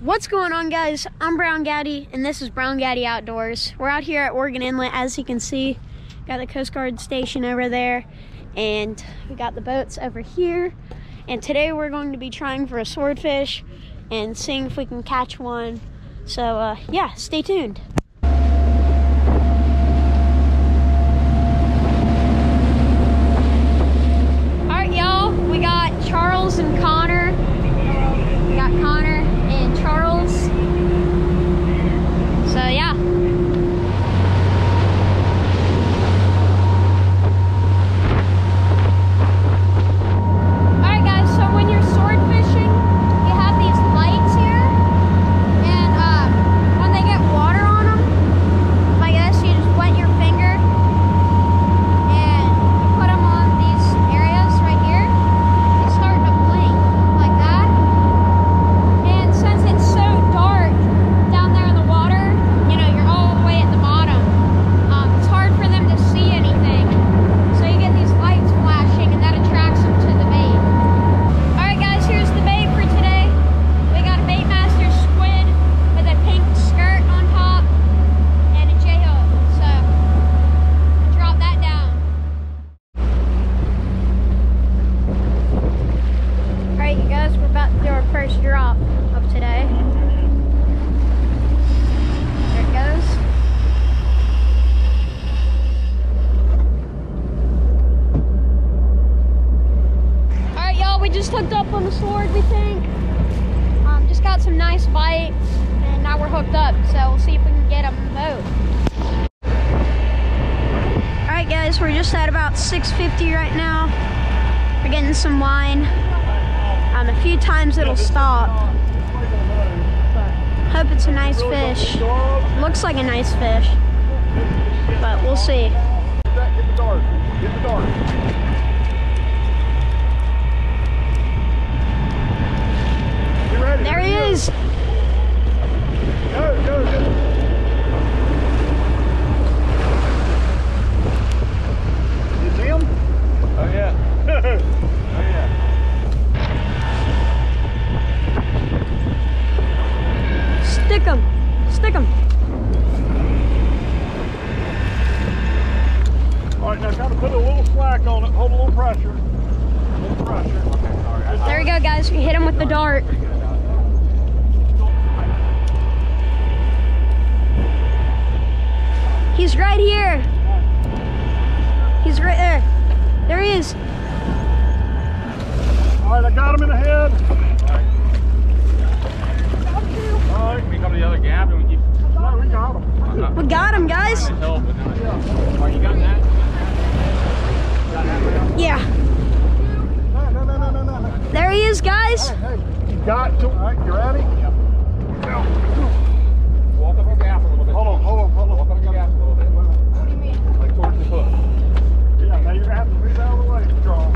What's going on, guys? I'm Brown Gaddy, and this is Brown Gaddy Outdoors. We're out here at Oregon Inlet, as you can see. Got the Coast Guard station over there, and we got the boats over here. And today we're going to be trying for a swordfish and seeing if we can catch one. So, uh, yeah, stay tuned. All right, y'all, we got Charles and Connor. We got Connor and Charles. So, yeah. Alright guys, so when you're sword fishing, you have these lights here, and uh, when they get water on them, like this, you just wet your finger, and you put them on these areas right here. They start to blink like that, and since it's so dark down there in the water, you know, you're all the way at the bottom, um, it's hard for them to see anything. So you get these lights flashing, and that attracts them to the bait. All right, guys, here's the bait for today. We got a Baitmaster squid with a pink skirt on top and a J-hook. So drop that down. All right, you guys, we're about to do our first drop of today. There it goes. All right, y'all, we just hooked up on the sword, we think. Um, just got some nice bite, and now we're hooked up, so we'll see if we can get them both. All right, guys, we're just at about 650 right now. We're getting some line. Um, a few times it'll stop. Hope it's a nice fish. Looks like a nice fish, but we'll see. Get the dart. Get the dart. You ready? There he is. Go, go, go. You see him? Oh yeah. oh yeah. Stick him. Stick him. All right, now kind of put a little slack on it. Hold a little pressure. A little pressure. Okay, sorry. There we go, guys. We hit him with the dart. He's right here. He's right there. There he is. All right, I got him in the head. All right. We come to the other gap and we keep No, we got him. We got him, guys. trying help. But not, are you got that? Yeah. No, no, no, no, no, no. There he is. Hey, you got to. All right, you ready? Walk up the gap a little bit. Hold on, hold on, hold on. Walk up the gap a little bit. Like towards the hook. Yeah, now you're gonna have to move out of the way, Charles.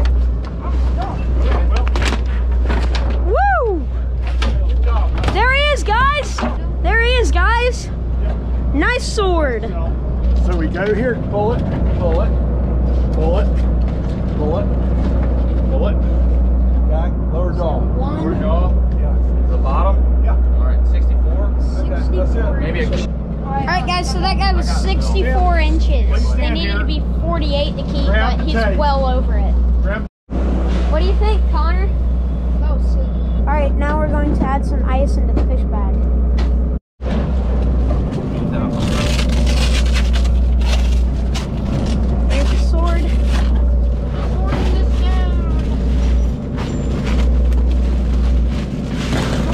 Woo! Good job. There he is, guys. There he is, guys. Nice sword. So we go here, pull it, pull it, pull it, pull it, pull it. Okay, lower jaw. Lower jaw. Yeah. The bottom. Yeah. All right, 64. Okay, that's it. Maybe a All right, guys. So that guy was 64 inches. They needed to be 48 to keep, but he's well over it. What do you think, Connor? Oh, sweet. All right, now we're going to add some ice into the fish bag. There's the sword.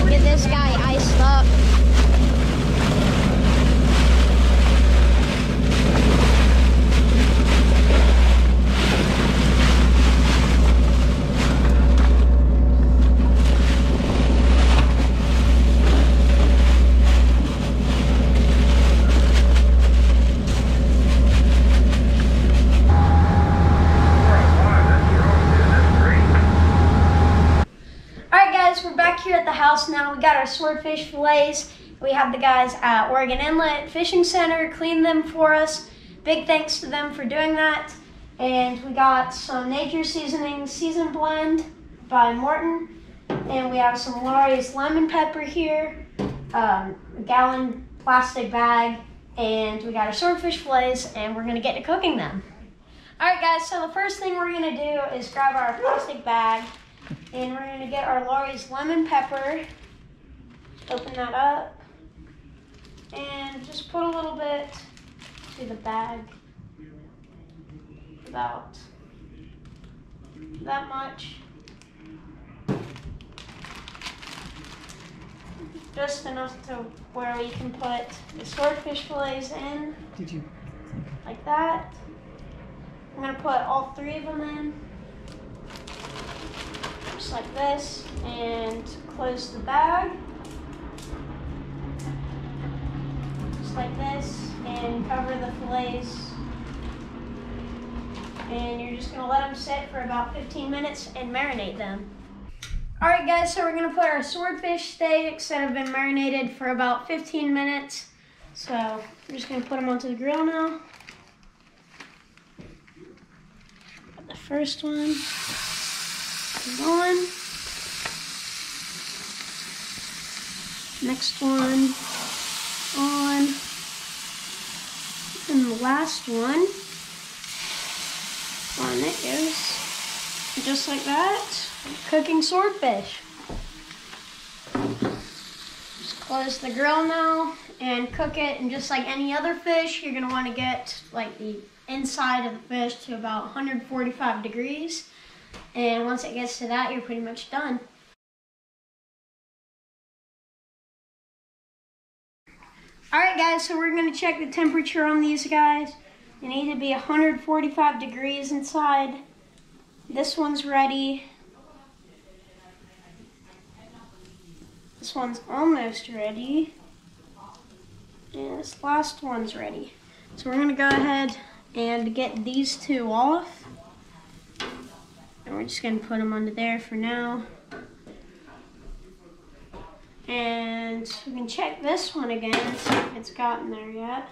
Get this guy iced up. House now. We got our swordfish fillets. We have the guys at Oregon Inlet Fishing Center clean them for us. Big thanks to them for doing that. And we got some Nature Seasoning Season Blend by Morton. And we have some Lawry's lemon pepper here, um, a gallon plastic bag, and we got our swordfish fillets, and we're gonna get to cooking them. All right, guys, so the first thing we're gonna do is grab our plastic bag, and we're gonna get our Lawry's lemon pepper, open that up, and just put a little bit to the bag, about that much. Just enough to where we can put the swordfish fillets in. Did you? Like that. I'm gonna put all three of them in. Just like this. And close the bag. Just like this. And cover the fillets. And you're just gonna let them sit for about 15 minutes and marinate them. All right, guys, so we're gonna put our swordfish steaks that have been marinated for about 15 minutes. So I'm just gonna put them onto the grill now. The first one. One. Next one. On. And the last one. On it goes. Just like that. Cooking swordfish. Just close the grill now and cook it. And just like any other fish, you're gonna wanna get like the inside of the fish to about 145 degrees. And once it gets to that, you're pretty much done. All right, guys, so we're gonna check the temperature on these guys. They need to be 145 degrees inside. This one's ready. This one's almost ready. And this last one's ready. So we're gonna go ahead and get these two off. And we're just gonna put them under there for now. And we can check this one again, see if it's gotten there yet.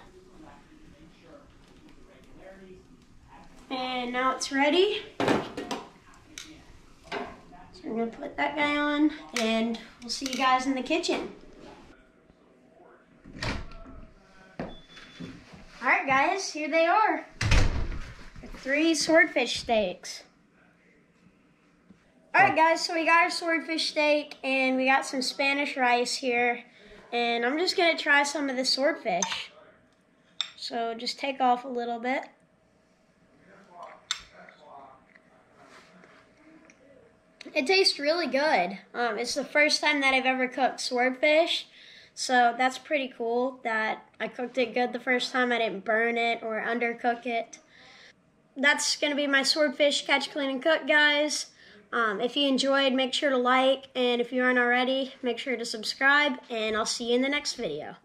And now it's ready. So we're gonna put that guy on and we'll see you guys in the kitchen. All right, guys, here they are. The three swordfish steaks. All right, guys, so we got our swordfish steak and we got some Spanish rice here. And I'm just gonna try some of the swordfish. So just take off a little bit. It tastes really good. Um, it's the first time that I've ever cooked swordfish. So that's pretty cool that I cooked it good the first time. I didn't burn it or undercook it. That's to be my swordfish catch, clean, and cook, guys. Um, if you enjoyed, make sure to like. And if you aren't already, make sure to subscribe. And I'll see you in the next video.